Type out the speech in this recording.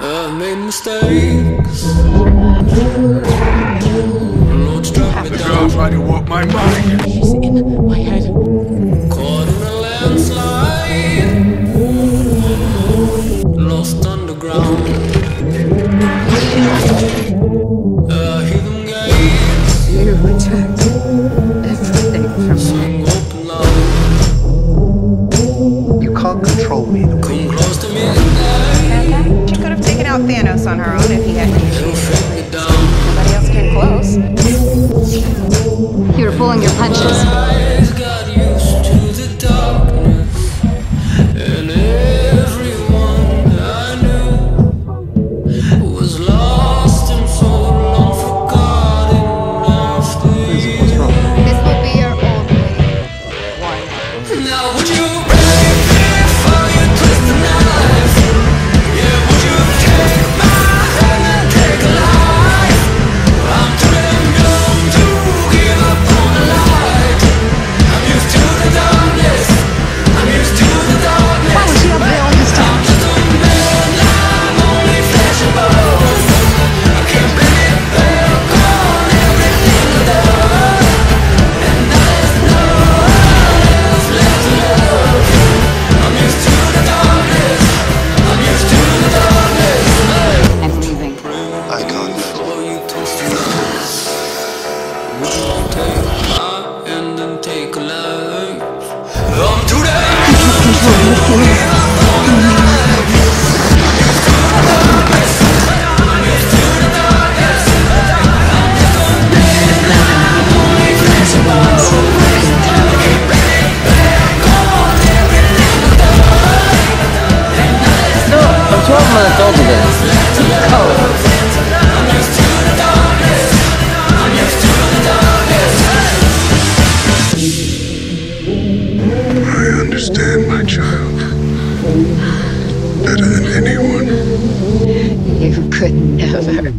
I made mistakes. The girl tried to my mind. My head. Caught in a landslide. Lost underground. You everything from me. You can't control me the way. Close to me. Thanos on her own if he had Come to the understand my child better than anyone. You could never.